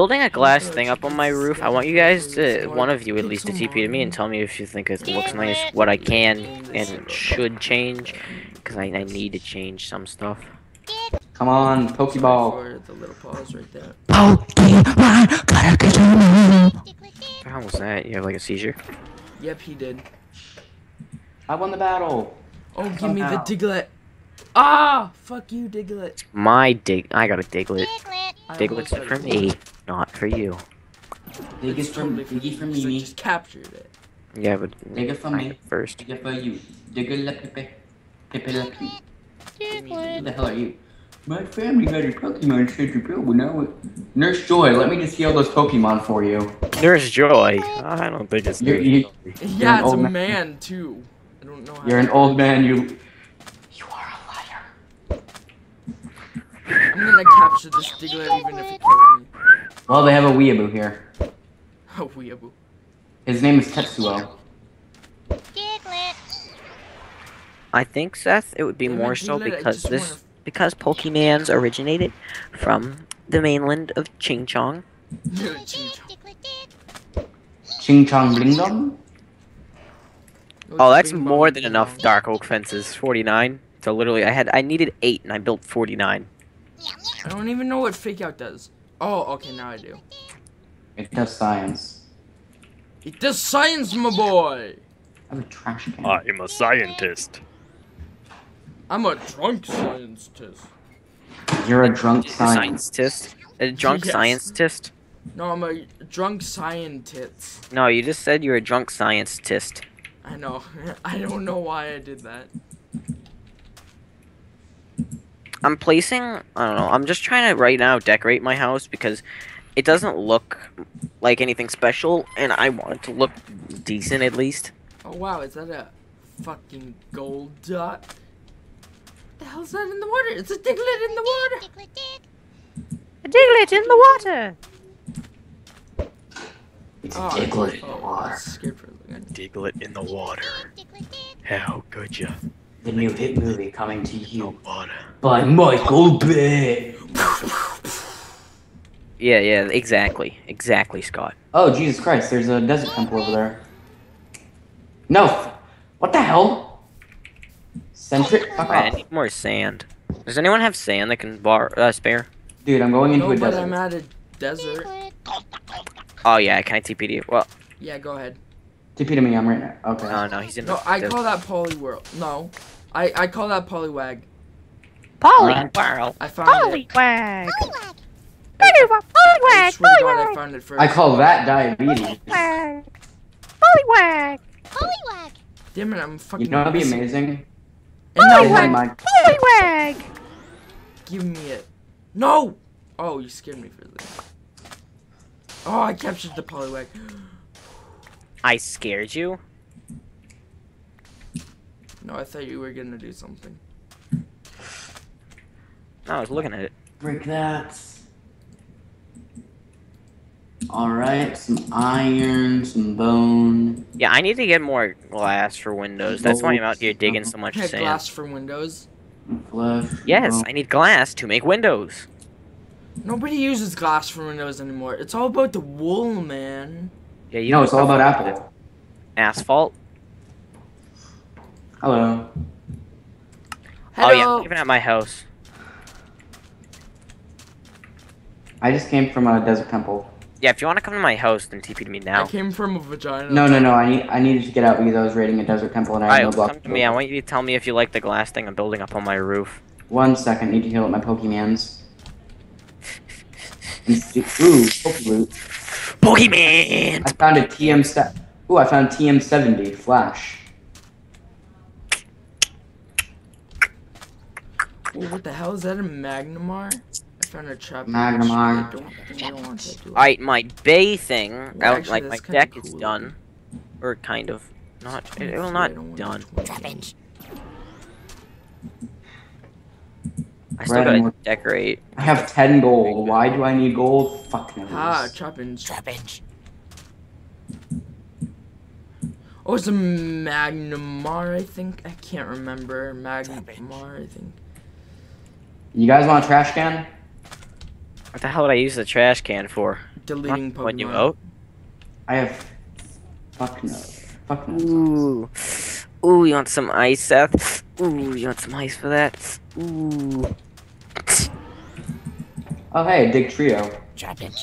building a glass thing up on my roof. I want you guys to, one of you at least, to TP to me and tell me if you think it looks nice, what I can and should change, because I, I need to change some stuff. Come on, Pokeball. For the little pause right there. Pokemon, gotta get your name. What the hell was that? You have like a seizure? Yep, he did. I won the battle. Oh, give me the Diglett. Ah! Fuck you, Diglett. My dig. I got a Diglett. I Diglett's almost for me, not for you. Dig it from, Totally dig it from because me. just captured it. Yeah, but Dig it from me. first. Dig it for you. Dig it la pepe. Pepe la pepe. Who the hell are you? My family had a Pokemon center built when I was... Nurse Joy, let me just heal those Pokemon for you. Nurse Joy. I don't think it's You- Nurse you- Joy. Yeah, it's a man. man. too. I don't know how. You're an old man, you... You are a liar. I'm gonna capture this Diglett even if it kills me. Well, they have a weeaboo here. Oh, weeaboo. His name is Tetsuo. I think Seth, it would be Damn it, more so Diglett, because just this wanna- because Pokemans originated from the mainland of Ching Chong. Ching Chong Bling Dong? Oh, that's more than enough dark oak fences. 49. So literally, I had I needed eight, and I built 49. I don't even know what fake out does. Oh, okay, now I do. It does science. It does science, my boy. I'm a trash can. I am a scientist. I'm a drunk scientist. You're a drunk science. Scientist. A drunk Yes. scientist. No, I'm a drunk scientist. No, you just said you're a drunk scientist. I know. I don't know why I did that. I'm placing. I don't know. I'm just trying to right now decorate my house because it doesn't look like anything special, and I want it to look decent at least. Oh wow, is that a fucking gold dot? The hell's that in the water? It's a diglett in the water. A diglett in the water. It's Oh, a Diglett in the oh, water. was scared for a. Diglett in the water. How could you? The new hit movie coming to you by Michael Bay. Yeah, yeah, exactly, exactly, Scott. Oh, Jesus Christ, there's a desert temple over there. No! What the hell? Centric? Fuck Alright, I need more sand. Does anyone have sand that can bar uh, spare? Dude, I'm going into No, a desert. I'm at a desert. Oh yeah, can I TP to? Well, Yeah, go ahead. TP to me, I'm right now. Okay. no, no, he's in. No, the I desert. call that Poliwhirl. No, I I call that Poliwag. Poliwag. I found it. Poliwag. I swear to God, I found it first. I call that diabetes. Poliwag. Damn it, I'm fucking. You know what'd be amazing? And now what? my Poliwag. Give me it. No! Oh, you scared me for this. Oh, I captured the Poliwag. I scared you. No, I thought you were gonna do something. I was looking at it. Break that. Alright, some iron, some bone. Yeah, I need to get more glass for windows. That's why I'm out here digging so much I sand. glass for windows. Flesh. Yes, bone. I need glass to make windows. Nobody uses glass for windows anymore. It's all about the wool, man. Yeah, You know, it's all about Apple. asphalt. Hello. Hello. Oh yeah, I'm even at my house. I just came from a desert temple. Yeah, if you want to come to my house, then TP to me now. I came from a vagina. No, no, no. I need. I needed to get out because I was raiding a desert temple and I had Alright, no block. come to me. I want you to tell me if you like the glass thing I'm building up on my roof. One second. Need to heal up my Pokemans. Ooh, Pokeloot. Pokemon! I found a TM set. Ooh, I found TM70 Flash. Oh, what the hell is that? A Magnamar? I found a trap. Magnamar. I don't, want that, do I? Alright, my bay thing, Well, out, actually, like my that's kinda deck is done. Or kind of. Not, it, well, not don't want done. 20. I still gotta more- decorate. I have 10 gold. Why do I need gold? Fuck no. Ah, trappings. Oh, it's a Magnamar, I think. I can't remember. Magnamar, I think. You guys want a trash can? What the hell would I use the trash can for? deleting Pokemon. When you vote. I have. Fuck no. Fuck no. Ooh. Ooh, you want some ice, Seth? Ooh, you want some ice for that? Ooh. Oh hey, Dugtrio. Drop it.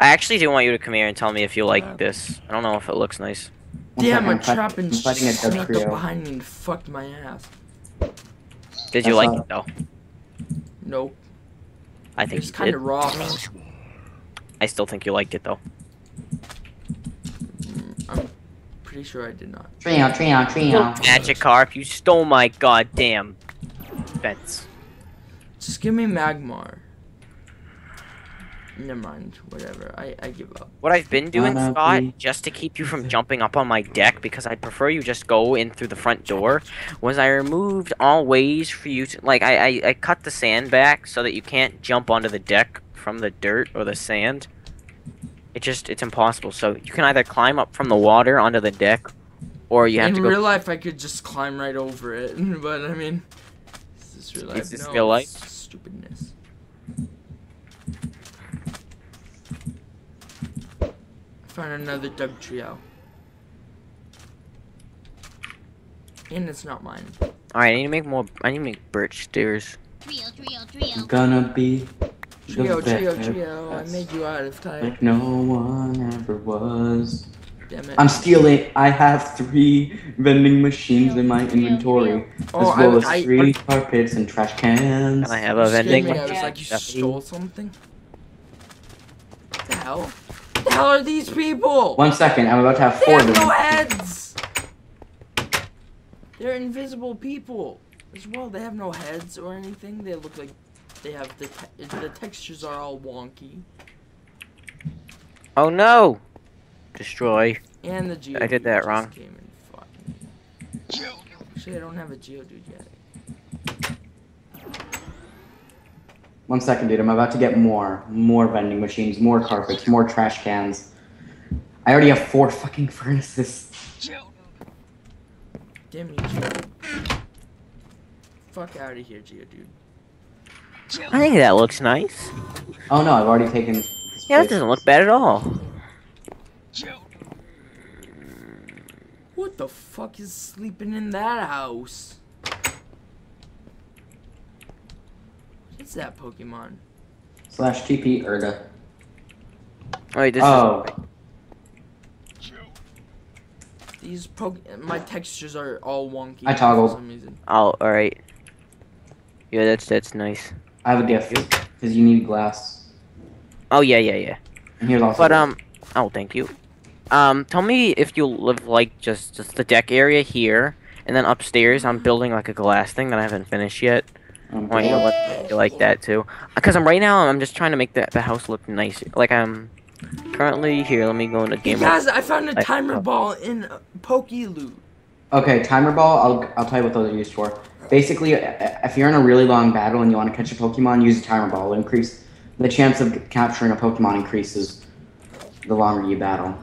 I actually do want you to come here and tell me if you like this. I don't know if it looks nice. Damn, second, a I'm fight- trap and I'm fighting a up behind me and fucked my ass. Did you I like saw it though? Nope. I think It's kind of raw. I still think you liked it though. Mm, I'm pretty sure I did not. Trio, trio, trio. Magikarp, you stole my goddamn fence. Just give me Magmar. Never mind. Whatever. I, I give up. What I've been doing, Wanna Scott, be- just to keep you from jumping up on my deck, because I'd prefer you just go in through the front door, was I removed all ways for you to, like, I, I, I cut the sand back so that you can't jump onto the deck from the dirt or the sand. It just, it's impossible. So you can either climb up from the water onto the deck, or you have In to go. In real life, I could just climb right over it, but I mean, is this real life? Is this no, real life? Stupidness. Found another Dugtrio. And it's not mine. Alright, I need to make more, I need to make birch stairs. Trio, trio, trio. I'm Gonna be the Trio, trio, best trio. I made you out of time. like no one ever was. Damn it. I'm stealing. I have three vending machines in my inventory, oh, as well I, as I, three carpets and trash cans. Can I have a you vending me. I machine? was like, you stole something? What the hell? What the hell are these people? One second, I'm about to have They four have of no heads! They're invisible people. As well, they have no heads or anything. They look like they have the te- the textures are all wonky. Oh no! Destroy. And the Geodude I did that just wrong. Came and fought me. Actually, I don't have a Geodude yet. One second, dude. I'm about to get more, more vending machines, more carpets, more trash cans. I already have four fucking furnaces. Damn you, Geodude. Fuck out of here, Geodude. I think that looks nice. Oh no, I've already taken. this Yeah, that doesn't look bad at all. What the fuck is sleeping in that house? What's that Pokemon? Slash TP Erda. Wait, this Oh. is. These poke my textures are all wonky I toggled. for some reason. Oh, alright. Yeah, that's that's nice. I have a gift because you need glass. Oh yeah, yeah, yeah. And here's also. But um, oh, thank you. Um, tell me if you live like just just the deck area here, and then upstairs I'm building like a glass thing that I haven't finished yet. Um, I want you to let you like that too, because I'm right now I'm just trying to make the the house look nice. Like I'm currently here. Let me go into Hey game. guys, I found a timer oh. ball in uh, Pokeloot. Okay, timer ball. I'll I'll tell you what those are used for. Basically, if you're in a really long battle and you want to catch a Pokemon, use a timer ball. It'll increase the chance of capturing a Pokemon increases the longer you battle.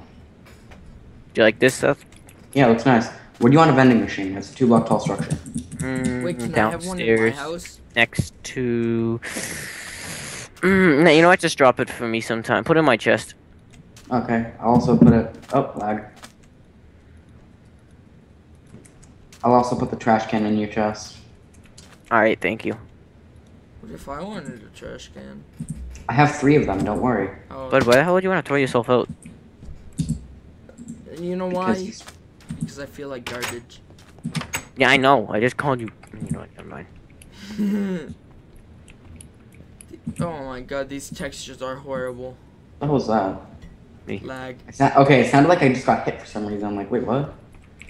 Do you like this stuff? Yeah, it looks nice. Where do you want a vending machine? It's a two block tall structure. Wait, Mm, can I have one in my downstairs, house? next to. Mm, no, you know what? Just drop it for me sometime. Put it in my chest. Okay, I'll also put it. Oh, lag. I'll also put the trash can in your chest. All right, thank you. What if I wanted a trash can? I have three of them. Don't worry. Oh, But why the hell would you want to throw yourself out? you know why? he's- Because I feel like garbage. Yeah, I know. I just called you. You know what? Never mind. oh my god, these textures are horrible. What was that? Lag. It sa- okay, it sounded like I just got hit for some reason. I'm like, wait, what?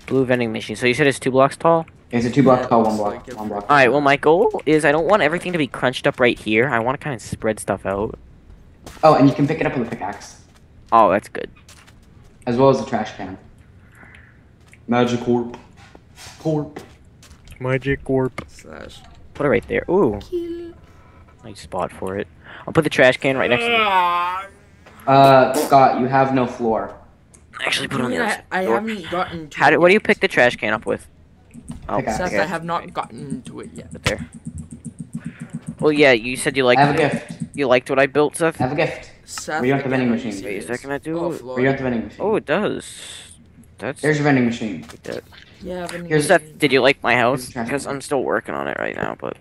Blue vending machine. So you said it's two blocks tall? It's a two block Yeah, tall, one block, like one block. Alright, well, my goal is I don't want everything to be crunched up right here. I want to kind of spread stuff out. Oh, and you can pick it up with a pickaxe, Oh, that's good. as well as the trash can. Magic orb. Corp. Magic Warp. Slash. Put it right there. Ooh, Kill. nice spot for it. I'll put the trash can right next to the... Uh, Scott, you have no floor. Actually, put it on the mean, other I, side. I door. haven't gotten to How it do, what do you pick the trash can up with? Oh, Pickaxe. Seth, okay. I have not gotten into it yet. Put there. Well, yeah, you said you liked. I have a gift. You liked what I built, Seth? I have a gift. Seth. Where you at the vending again, are you machine? Wait a serious? second, I do. Oh, Oh, Where you at Floyd. the vending machine? it does. That's. There's your vending machine. that. Yeah, vending Here's Seth, machine. did you like my house? Here's the trash Because. I'm still working on it right now, but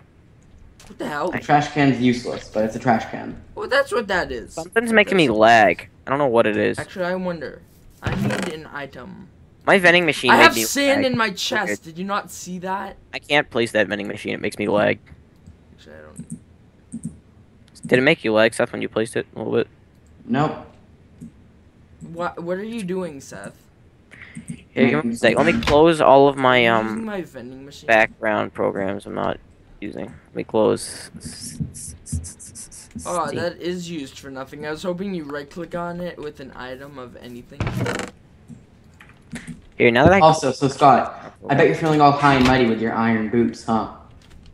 What the hell? The trash can's useless, but it's a trash can. Well, that's what that is. something's making me lag. I don't know what it is. Actually, I wonder. I need an item. My vending machine I made have me sand lag. in my chest. Did you not see that? I can't place that vending machine. It makes me lag. Actually, I don't. Did it make you lag, Seth, when you placed it a little bit? Nope. What What are you doing, Seth? Here, give me a sec. Let me close all of my um my vending machine. background programs. I'm not using. Let me close. Oh, that is used for nothing. I was hoping you right click on it with an item of anything. Here, now that I Also, so Scott, I bet you're feeling all high and mighty with your iron boots, huh?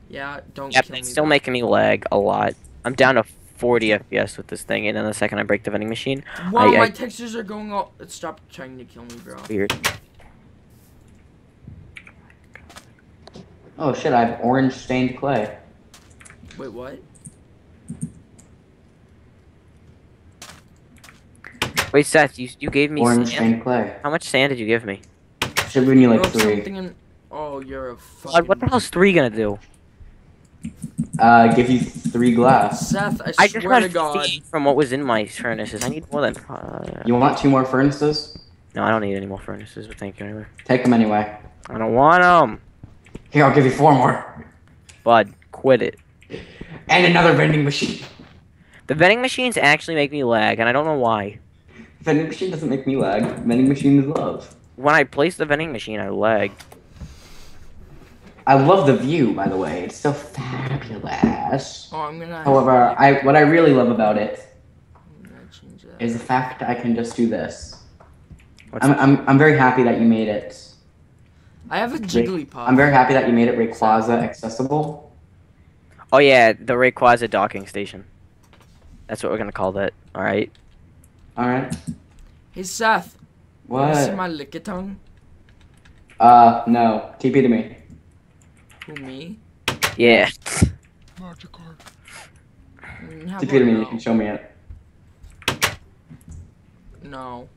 Yeah, don't Yep, kill me. it's still though. making me lag a lot. I'm down to 40 FPS with this thing, and then the second I break the vending machine, Wow, I- my I- textures are going all. Stop trying to kill me, bro. weird. Oh shit, I have orange stained clay. Wait, what? Wait, Seth, you you gave me Orange sand? stained clay. How much sand did you give me? Should give you like Wrote three. in. Oh, you're a fucking. God, what the hell's three gonna do? Uh, give you three glass. Seth, I, I just got to God. from what was in my furnaces. I need more than. Uh, You want two more furnaces? no, I don't need any more furnaces, but thank you anyway. Take them anyway. I don't want them. Here, I'll give you four more. Bud, quit it. And another vending machine. The vending machines actually make me lag, and I don't know why. Vending machine doesn't make me lag. Vending machine is love. When I place the vending machine, I lag. I love the view, by the way. It's so fabulous. Oh, I'm gonna. However, I what I really love about it I'm gonna change that. is the fact that I can just do this. What's I'm, I'm, I'm very happy that you made it. I have a Jigglypuff. I'm very happy that you made it Rayquaza accessible. Oh yeah, the Rayquaza docking station. That's what we're gonna call that. All right. All right. Hey Seth, wanna see What? my lickitung? Uh, no. TP to me. Who me? Yeah. Mm, how TP to me. You can show me it. no?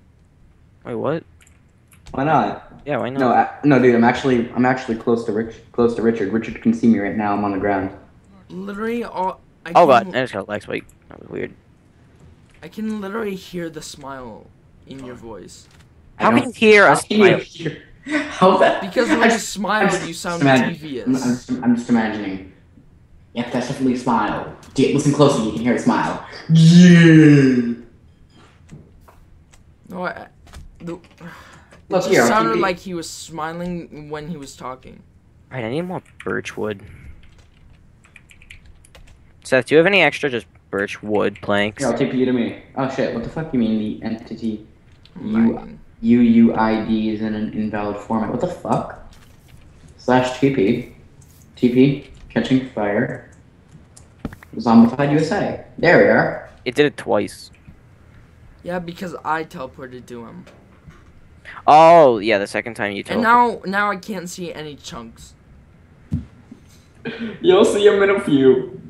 Wait, what? Why not? Yeah, why not? No, I, no, dude. I'm actually I'm actually close to Rich, close to Richard. Richard can see me right now. I'm on the ground. Literally, all. I oh can, god, I just got lag spike. That was weird. I can literally hear the smile in your voice. I How can you hear How us? can you hear? How's that? Because when I you just- smile, I'm just- you sound imagine- I'm. I'm just, I'm just imagining. Yep, that's definitely a smile. Dude, listen closely. You can hear a smile. Yeah. No, I. The, Look it here. Sounded TP. like he was smiling when he was talking. Right, I need more birch wood. Seth, do you have any extra just birch wood planks? Here, I'll TP you to me. Oh shit! What the fuck you mean the entity You- UUID is in an invalid format? What the fuck? Slash TP. TP. Catching fire. Zombified USA. There we are. It did it twice. Yeah, because I teleported to him. Oh, yeah, the second time you told And now, now I can't see any chunks. You'll see him in a few.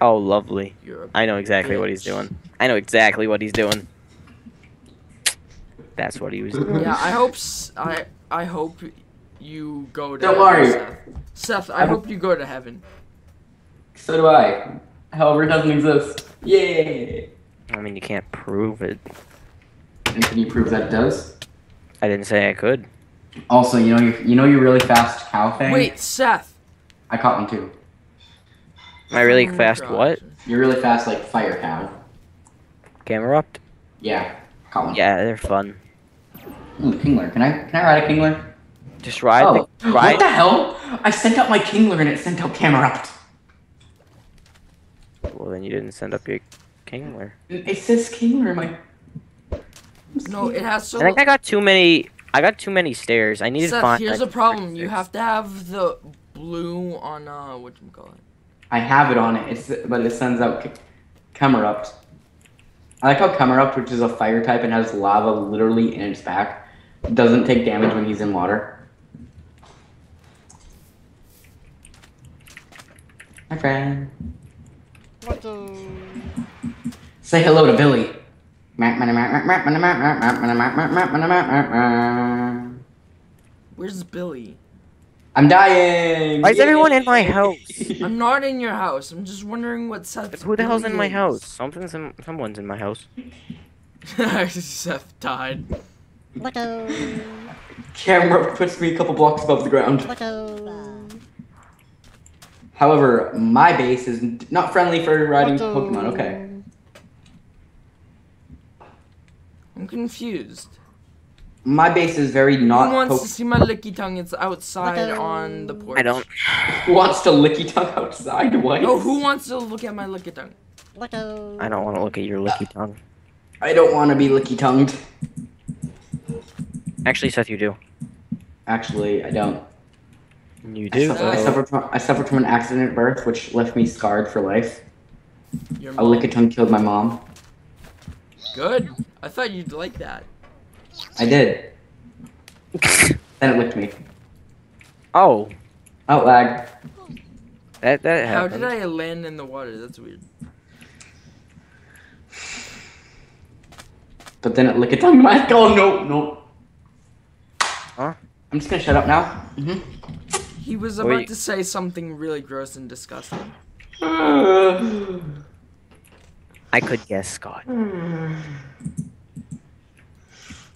Oh, lovely. You're a I know exactly what he's doing. I know exactly what he's doing. That's what he was doing. Yeah, I hope s- I I hope you go to Don't heaven, worry. Seth. Seth, I I'm- hope you go to heaven. So do I. However, it doesn't exist. Yay! I mean, you can't prove it. And can you prove that it does? I didn't say I could. Also, you know your you know your really fast cow thing. Wait, Seth. I caught one too. Am I really Oh fast? gosh. What? You're really fast, like fire cow. Camerupt? Yeah, caught one. Yeah, they're fun. Ooh, Kingler. Can I can I ride a Kingler? Just ride oh, the ride. what the hell? I sent out my Kingler and it sent out Camerupt. Well, then you didn't send up your Kingler. It says Kingler my. No, it has so. I think I got too many. I got too many stairs. I needed to find. here's like, a problem. You have to have the blue on uh what you call it. I have it on it. It's but it sends out Ca- Camerupt. I like how Camerupt, which is a fire type and has lava literally in its back, doesn't take damage when he's in water. My friend. What the? Say hello to Billy. Where's Billy? I'm dying. Why is everyone in my house? I'm not in your house. I'm just wondering what Seth's Who the hell's in my house? Something's in, someone's in my house. Seth died. Camerupt puts me a couple blocks above the ground. However, my base is not friendly for riding Pokemon. Okay. I'm confused. My base is very not. Who wants to see my Lickitung? It's outside on the porch. I don't. Who wants to licky tongue outside? What? No, who wants to look at my licky tongue? I don't want to look at your licky tongue. I don't want to be licky tongued. Actually, Seth, you do. Actually, I don't. You I do. suffered, I, Uh, suffered from, I suffered from an accident at birth, which left me scarred for life. Your A mom. licky tongue killed my mom. Good. I thought you'd like that. I did. Then it licked me. oh, Oh, lag. that that happened. How did I land in the water? That's weird. But then it licked tongue my. Oh no, no. Huh? I'm just gonna shut up now. hmm He was Wait. about to say something really gross and disgusting. I could guess, Scott.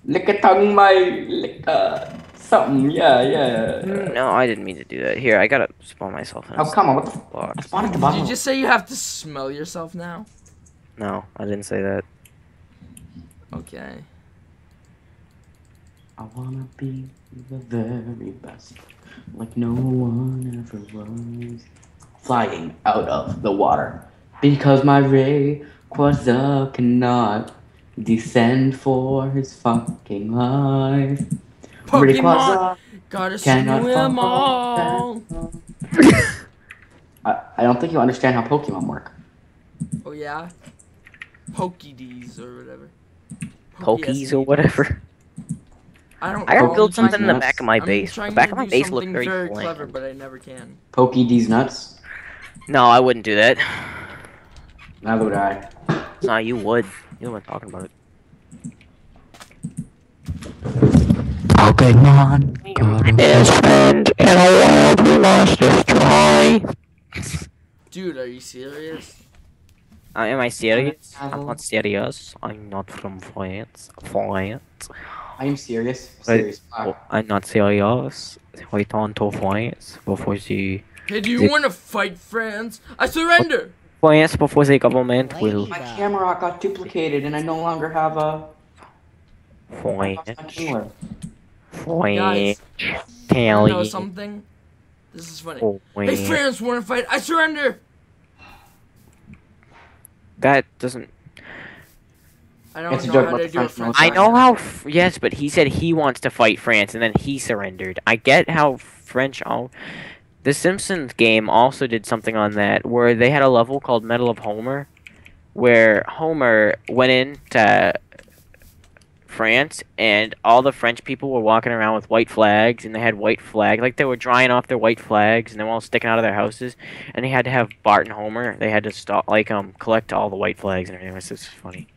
lick a tongue my lick uh something. Yeah, yeah. No, I didn't mean to do that. Here, I gotta spawn myself in Oh come on, what the f- box. I spawned at the Did you just say you have to smell yourself now? No, I didn't say that. Okay. I wanna be the very best, like no one ever was. Flying out of the water, because my Rayquaza cannot descend for his fucking life. Pokemon! Rayquaza Gotta cannot swim fall all! I, I don't think you understand how Pokemon work. Oh yeah? Pokédees or whatever. Pokies or whatever. I don't I know, gotta I'm build trying something in the nuts. back of my I'm base. The trying back to of my do base looks something very, very bland. clever, but I never can. Pokey these nuts. No, I wouldn't do that. Neither would I. Nah, you would. You weren't talking about it. Pokemon got a best friend in a world we must destroy. Dude, are you serious? Uh, am I serious? I'm not serious. I'm not from France. France. I am serious. Serious. Oh, I'm not serious. Wait on to France before the Hey, do you want to fight France? I surrender! France before the government will My camera got duplicated and I no longer have a. France. Anywhere. Guys, You know Tally. something? This is funny. Oh, Hey, wait. France want to fight? I surrender! That doesn't. I don't It's know how to do a French French I know how. F- yes, but he said he wants to fight France, and then he surrendered. I get how French. All the Simpsons game also did something on that, where they had a level called Medal of Homer, where Homer went into France, and all the French people were walking around with white flags, and they had white flags, like they were drying off their white flags, and they were all sticking out of their houses, and they had to have Bart and Homer. They had to stop, like, um, collect all the white flags and everything. It was just funny.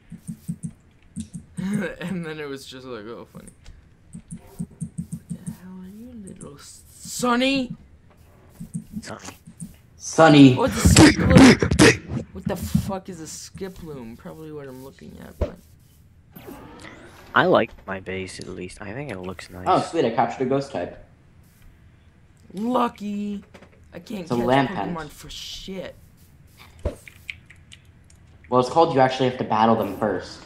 and then it was just like, oh, funny. What the hell are you, little Sonny? Sorry. Sunny. What's a skip loom? What the fuck is a skip loom? Probably what I'm looking at, but I like my base at least. I think it looks nice. Oh, sweet! I captured a ghost type. lucky. I can't It's a catch Lampent. Pokemon for shit. Well, it's called you actually have to battle them first.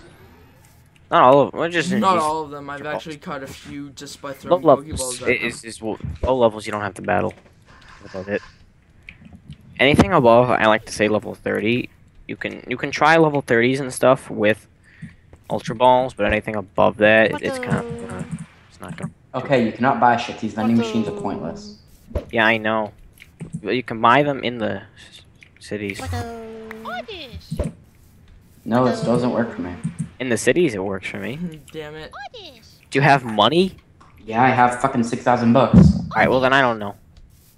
Not all of them. We're just Not just all of them. I've Pokeballs. actually caught a few just by low throwing levels. Pokeballs at It them. is, is low levels. You don't have to battle. That's about it. Anything above, I like to say level thirty. You can you can try level thirties and stuff with ultra balls, but anything above that, it, it's kind of uh, it's not gonna. Okay, you cannot buy shit. These vending machines are pointless. Yeah, I know. But you can buy them in the cities. No, this doesn't work for me. In the cities, it works for me. Damn it. Do you have money? Yeah, I have fucking six thousand bucks. All right. Well, then I don't know.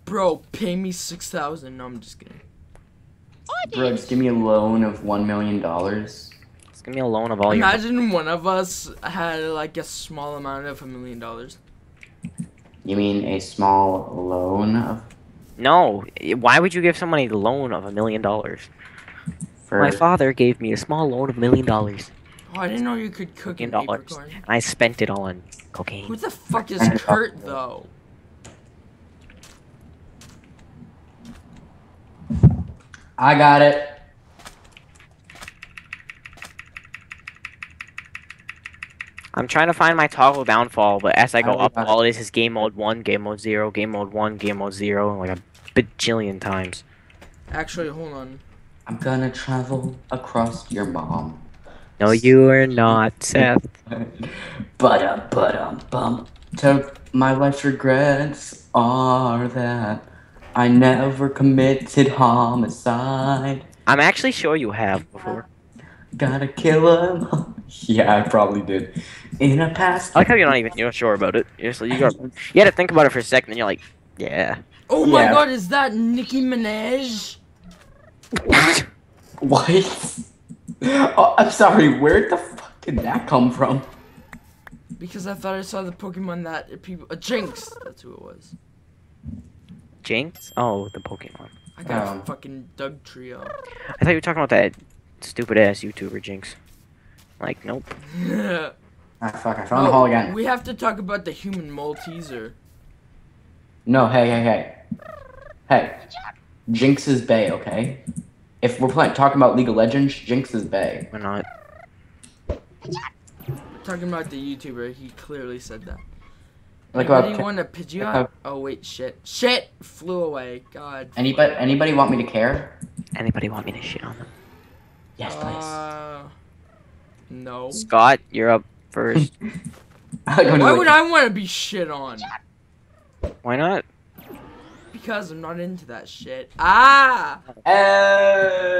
Bro, pay me 6000 No, I'm just kidding. Bro, just give me a loan of one million dollars. Just give me a loan of all your. Imagine one of us had like a small amount of a million dollars. You mean a small loan of No, why would you give somebody a loan of a million dollars? for My father gave me a small loan of a million dollars. Oh, I didn't know you could cook in Million dollars. apricorn. I spent it all on cocaine. Who the fuck is Kurt though? I got it. I'm trying to find my toggle downfall, but as I go Oh, up, all it is is game mode one, game mode zero, game mode one, game mode zero, like a bajillion times. Actually, hold on. I'm gonna travel across your mom. No, you are not, Seth. but um, but um, bum. So my life's regrets are that I never committed homicide. I'm actually sure you have before. Gotta kill him. yeah, I probably did. In a past. I like how you're not even you're sure about it. You're just, you got you had to think about it for a second, and you're like, yeah. Oh my Yeah. god, is that Nicki Minaj? What? Oh, I'm sorry. Where the fuck did that come from? Because I thought I saw the Pokemon that people. A Jinx! That's who it was. Jinx? Oh, the Pokemon. I got Um. a fucking Dugtrio. I thought you were talking about that stupid ass YouTuber Jinx. Like, nope. Ah, fuck! I found the hole again. We have to talk about the human mole teaser. No, hey, hey, hey. Hey. Jinx is Bay, okay? If we're playing, talking about League of Legends, Jinx is Bay. We're not. We're talking about the YouTuber. He clearly said that. Like Anybody about want a Pidgeot? about- Oh wait, shit, shit, flew away. God. anybody anybody want me to care? Anybody want me to shit on them? Yes, please. Uh, no. Scott, you're up first. I Why would I want to be shit on? Why not? Because I'm not into that shit. Ah!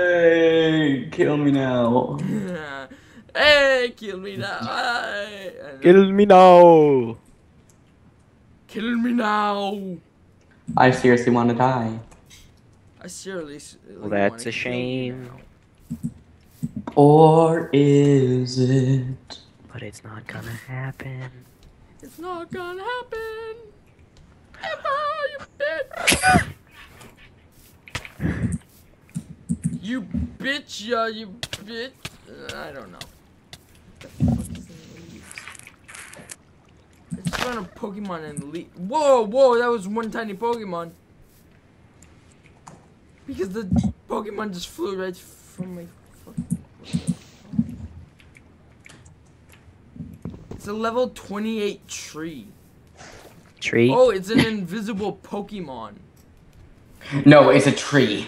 Hey, kill me now. hey, kill me now. Kill me now. Kill me now. I seriously want to die. I seriously. Well, that's a shame. Or is it? But it's not gonna happen. It's not gonna happen. Ever, you bitch. you bitch, yeah, you bitch. I don't know. The fuck is in Leaves? I found a Pokemon in the Leaf. Whoa, whoa, that was one tiny Pokemon. Because the Pokemon just flew right from my fucking. It's a level 28 tree. Tree. Oh, it's an invisible Pokemon. No, it's a tree.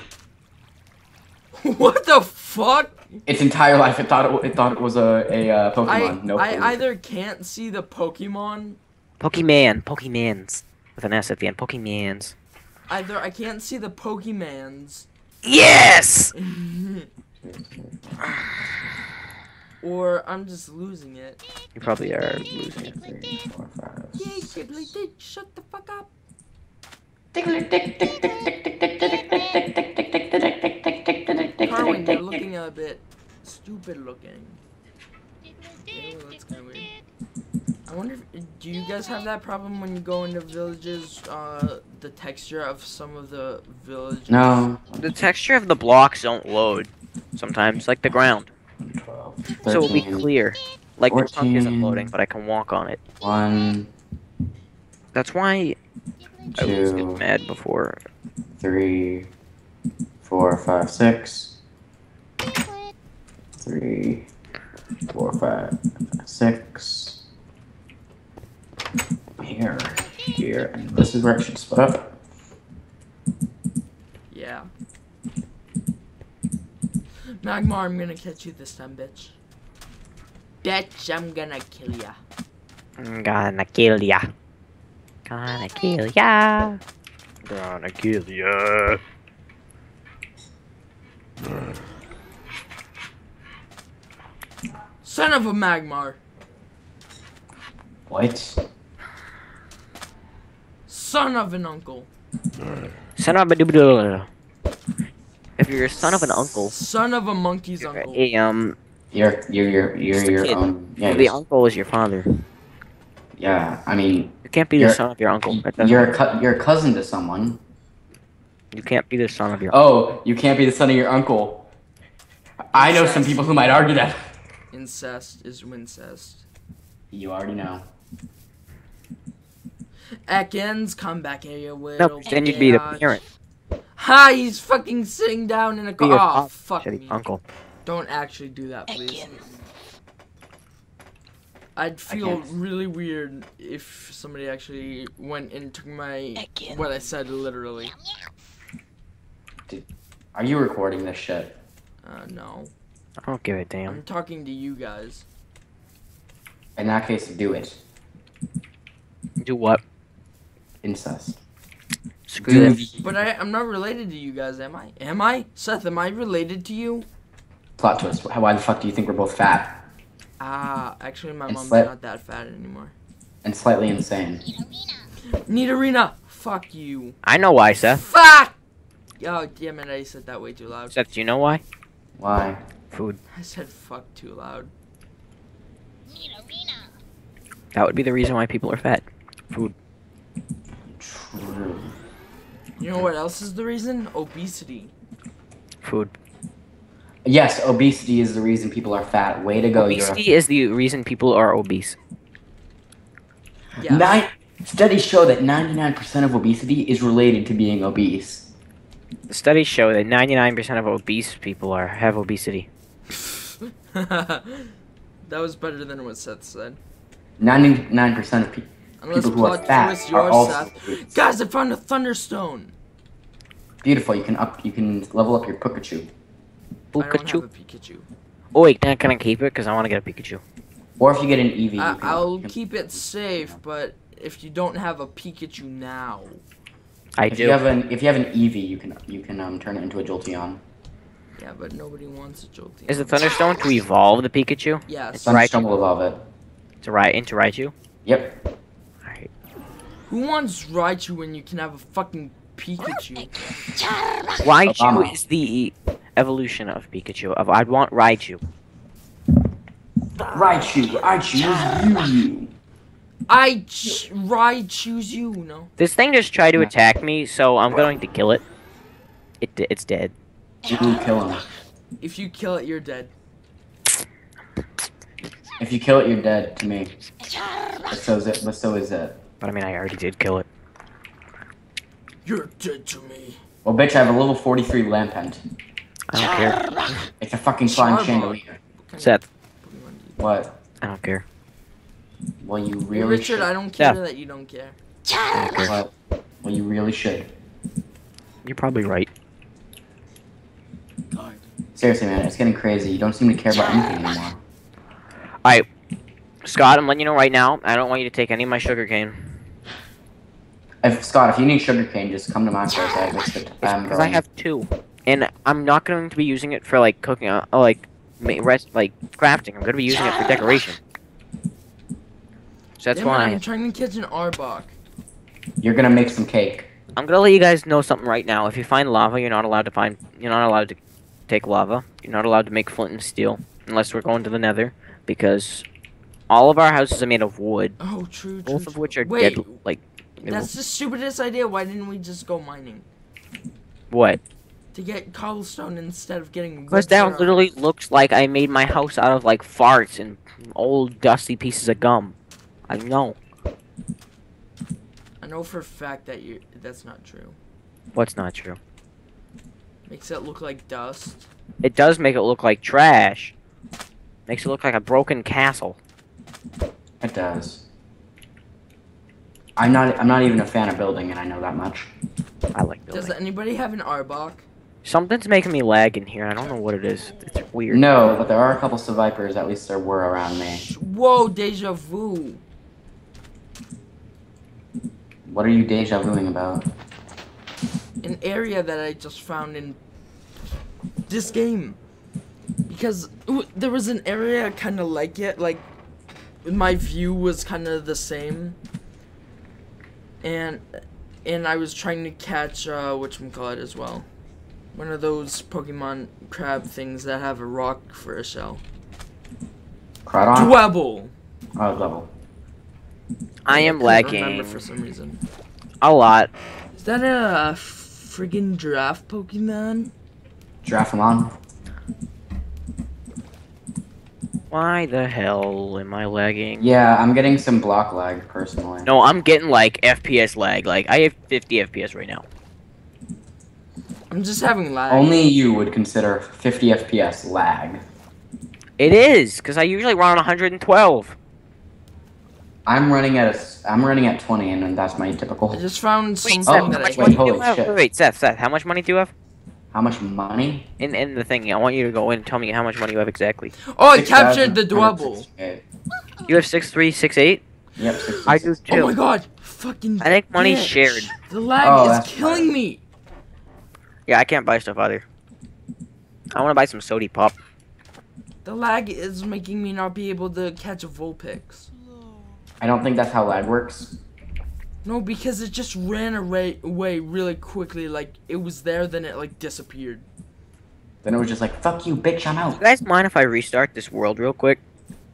what the fuck? Its entire life, it thought it, it thought it was a a uh, Pokemon. I no, I either can't see the Pokemon, Pokemon. Pokemans. With an S at the end. Pokemans. either I can't see the Pokemans, Yes! or I'm just losing it. You probably are losing it. Three, four, five, Yay, Ghibli did shut the fuck up. Carwin, you're looking a bit stupid looking. Ew, that's kinda weird. I wonder if do you guys have that problem when you go into villages? Uh, the texture of some of the villages. No. The texture of the blocks don't load sometimes, like the ground. 12, So it'll be clear. Like the chunk isn't loading, but I can walk on it. One, That's why I was getting mad before. three, four, five, six. Three, four, five, six. Here, here, and this is where it should split up. Yeah. Magmar, I'm gonna catch you this time, bitch. Bitch, I'm gonna kill ya. I'm gonna kill ya. Gonna kill ya. Gonna kill ya. Son of a Magmar. What? Son of an uncle. Son of a doodle. If you're a son of an uncle, Son of a monkey's you're uncle. a um You're you're you're you're your kid. own. Yeah, the you're- uncle is your father. yeah. I mean, You can't be the son of your uncle. You're a work. you're a cousin to someone. You can't be the son of your. Oh, you can't be the son of your uncle. I know some people who might argue that. Incest is incest. You already know. Ekans, come back here, you little No, then you'd be the parent. Ha! He's fucking sitting down in a Be car. your Oh, father, fuck me. uncle. Don't actually do that, please. Again. I'd feel can't. really weird if somebody actually went and took my Again. what I said literally. Dude, Are you recording this shit? Uh, no, I don't give a damn. I'm talking to you guys. In that case, do it. Do what? Incest. Screw Do this. But I, I'm not related to you guys, am I? Am I? Seth, am I related to you? plot twist. Why the fuck do you think we're both fat Ah, actually, my And mom's slit- not that fat anymore. and slightly insane? Nidorina, fuck you. I know why, Seth. Fuck! Oh, damn it, I said that way too loud. Seth, do you know why? Why? Food. I said fuck too loud. Nidorina. That would be the reason why people are fat. Food. True. You know what else is the reason? Obesity. Food. Yes, obesity is the reason people are fat. Way to go, Obesity is the reason people are obese. Yeah. Nine studies show that 99% of obesity is related to being obese. The studies show that 99% of obese people are have obesity. that was better than what Seth said. 99% of pe- Unless people who are plot fat twist are yours, also Seth. Guys, I found a thunderstone. Beautiful. You can up. You can level up your Pikachu, I don't have Pikachu. a Pikachu. Oh wait, can I, can I keep it? Because I want to get a Pikachu. or if you get an Eevee, you I, can, I'll you can- keep it safe, but if you don't have a Pikachu now, I If do. you have an if you have an Eevee, you can you can um turn it into a Jolteon. yeah, but nobody wants a Jolteon. Is the Thunderstone to evolve the Pikachu? Yes. Right. Thunderstone will evolve it. To Rai into Raichu? Yep. Alright. Who wants Raichu when you can have a fucking Pikachu? Raichu Obama. is the evolution of Pikachu. Of I'd want Raichu. Raichu, I choose you. I ch- Raichu's you, no? This thing just tried to attack me, so I'm going to kill it. It it's dead. You kill him. If you kill it, you're dead. If you kill it, you're dead to me. But so is it. But so is it. But I mean, I already did kill it. You're dead to me. Well, bitch, I have a level 43 Lampent. I don't care. It's a fucking flying Charbon. chandelier. What Seth, of Pokemon do you- What? I don't care. Well, you Hey, really Richard, should. I don't care Yeah. that you don't care. I don't care. What? Well, you really should. You're probably right. Seriously, man, it's getting crazy. You don't seem to care about anything anymore. Alright. Scott, I'm letting you know right now. I don't want you to take any of my sugar cane If Scott, if you need sugar cane, just come to my place. I have. I'm because I have two, and I'm not going to be using it for like cooking, uh, like rest, like crafting. I'm going to be using it for decoration. So that's Damn it, why I'm trying to catch an Arbok. You're gonna make some cake. I'm gonna let you guys know something right now. If you find lava, you're not allowed to find. You're not allowed to take lava. You're not allowed to make flint and steel unless we're going to the Nether, because all of our houses are made of wood, Oh, true, true. both of which are Wait, dead. Like they will- that's the stupidest idea. Why didn't we just go mining? what? To get cobblestone instead of getting Because that shard. literally looks like I made my house out of like farts and old dusty pieces of gum. I know. I know for a fact that you that's not true. What's not true? Makes it look like dust. It does make it look like trash. Makes it look like a broken castle. It does. I'm not. I'm not even a fan of building, and I know that much. I like building. Does anybody have an Arbok? Something's making me lag in here. I don't know what it is. It's weird. No, but there are a couple Vipers. At least there were around me. Whoa, deja vu. What are you deja vuing about? An area that I just found in this game. Because there was an area kind of like it, like my view was kind of the same. And and I was trying to catch uh whatchamacallit as well. One of those Pokemon crab things that have a rock for a shell. Crawdon? Dwebble. Oh, level. I am couldn't remember lagging for some reason. a lot. Is that a friggin' giraffe Pokemon? Giraffamon. Why the hell am I lagging? Yeah, I'm getting some block lag personally. No, I'm getting like FPS lag. Like I have 50 FPS right now. I'm just having lag. Only you would consider 50 FPS lag. It is because I usually run on 112. I'm running at a, s- I'm running at 20, and then that's my typical. I just found Wait, something Seth, Oh, that I wait, holy you shit. Wait, wait, Seth, Seth, how much money do you have? How much money? In in the thing, I want you to go in and tell me how much money you have exactly. Oh, I captured the Dwebble. 6,168. You have six three six eight. Yep, 66. I do too. Oh my god. Fucking I think money's bitch. shared. The lag Oh, is killing fine. me. Yeah, I can't buy stuff either. I want to buy some sody pop. The lag is making me not be able to catch a Vulpix. I don't think that's how lag works. No, because it just ran away, away really quickly. Like it was there, then it like disappeared. Then it was just like, fuck you, bitch, I'm out." You out. guys mind if I restart this world real quick?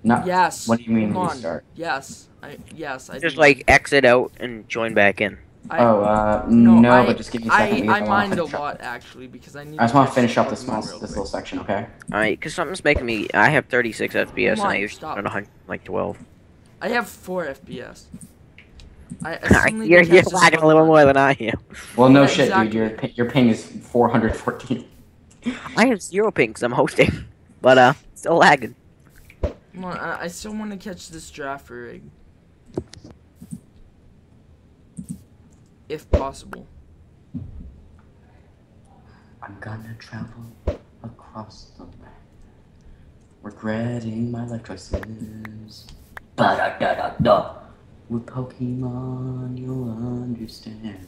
No. Yes. What do you mean Hold on. restart? Yes. I yes. I Just do. like exit out and join back in. I, oh, uh, no, I, but just give me a I, second. because I wanna mind a finish up- lot actually because I need. I just want to finish up this Pokemon small, this quick. little section, okay? Alright, because something's making me. I have 36 FPS and I on, usually stop. run 100, like 12. I have four FPS. I, I still Alright, you're, you're lagging a little more than I am. Well, no Yeah, shit, exactly. dude. Your your ping is 414. I have zero pings. I'm hosting, but uh, still lagging. Come on, I, I still want to catch this Girafarig. If possible. I'm gonna travel across the land, regretting my life choices. Ba da da da da. With Pokemon, you'll understand.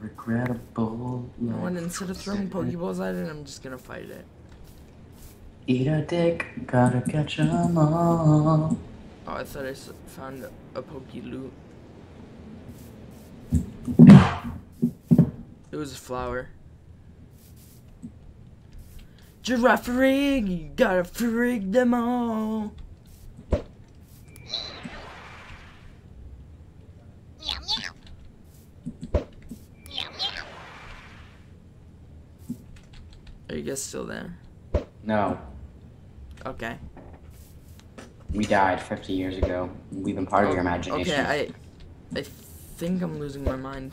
Regrettable. You know what? Instead of throwing. Pokeballs at it, I'm just gonna fight it. Eat a dick, gotta catch 'em all. Oh, I thought I found a, a Poke Loot. It was a flower. Girafarig, you gotta frig them all. Are you guys still there? No, Okay. we died 50 years ago. We've been part of your imagination. Okay, I, I think I'm losing my mind.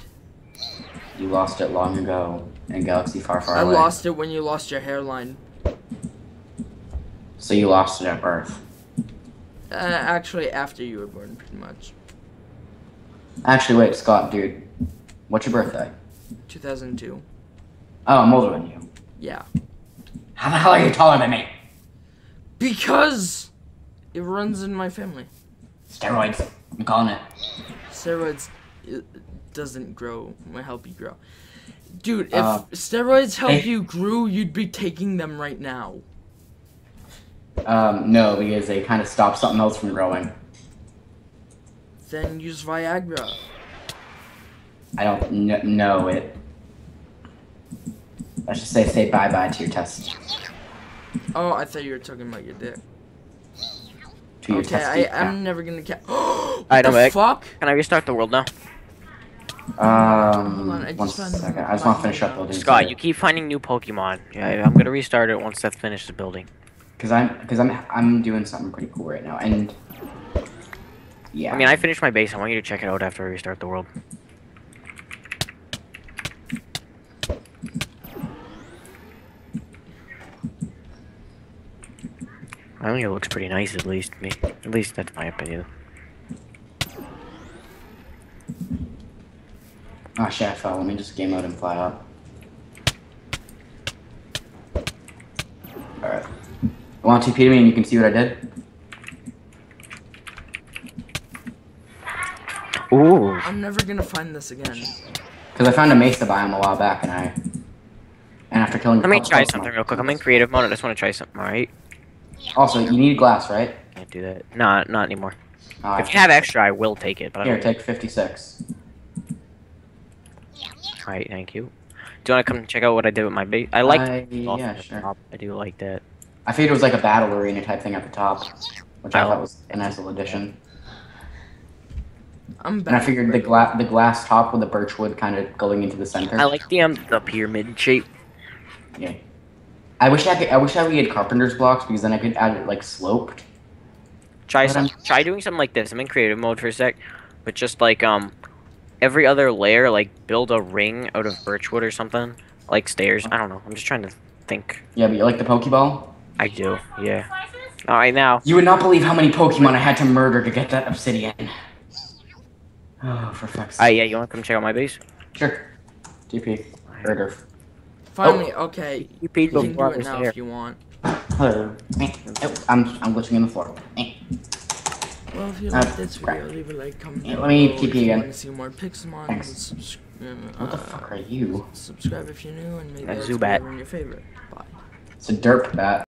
You lost it long ago in a galaxy far, far I away. lost it when you lost your hairline. So you lost it at birth. Uh, actually, after you were born, pretty much. Actually, wait, Scott, dude. What's your birthday? 2002. Oh, I'm older than you. Yeah. How the hell are you taller than me? Because it runs in my family. Steroids. I'm calling it. Steroids it doesn't grow, will help you grow. Dude, if Uh, steroids help if- you grow, you'd be taking them right now. Um, no, because they kind of stop something else from growing. Then use Viagra. I don't know it. Let's just say say bye bye to your test. Oh, I thought you were talking about your dick. To your Okay, test. I, I'm never gonna catch. Alright, I'm the back. fuck? Can I restart the world now? Um, Hold on, I one just second. I just want to finish up building. Scott, you keep finding new Pokemon. Yeah, I'm gonna restart it once Seth finishes building. Because I'm because I'm I'm doing something pretty cool right now, and yeah. I mean, I finished my base. I want you to check it out after I restart the world. I think it looks pretty nice, at least me. At least that's my opinion. Oh shit, I fell. Let me just game mode and fly up. Alright. I want TP to me and you can see what I did? Ooh. I'm never gonna find this again. Because I found a Mesa biome a while back and I... And after killing Let me try something real quick. I'm in creative mode. I just want to try something. All right. Also, you need glass, right? Can't do that. Nah, not anymore. If you have extra, I will take it. But I Here, don't. take 56. Meow meow. All right, thank you. Do you want to come check out what I did with my base? I like. I, the yeah, sure. top. I do like that. I figured it was like a battle arena type thing at the top. which I Oh. thought was a nice little addition. I'm And I figured the glass the glass top with the birch wood kind of going into the center. I like the um the pyramid shape. Yeah. I wish I could. I wish I we had carpenter's blocks because then I could add it like sloped. Try some, try doing something like this. I'm in creative mode for a sec, but just like um, every other layer, like build a ring out of birchwood or something, like stairs. I don't know. I'm just trying to think. Yeah, but you like the Pokeball? I do. Yeah. All right now. You would not believe how many Pokemon I had to murder to get that obsidian. Oh, for fuck's sake. yeah. You want to come check out my base? Sure. TP. Murder. Finally, okay. You peed You can do it now there. if you want. Hello. Oh, I'm I'm glitching in the floor. Well, if you Uh, like this crap. leave a like, comment Yeah, let me below TP you again. want to see more Pixelmon. Thanks. Subs- What the uh, fuck are you? subscribe if you're new, and maybe A that's Zubat. your favorite. Bye. It's a derp bat.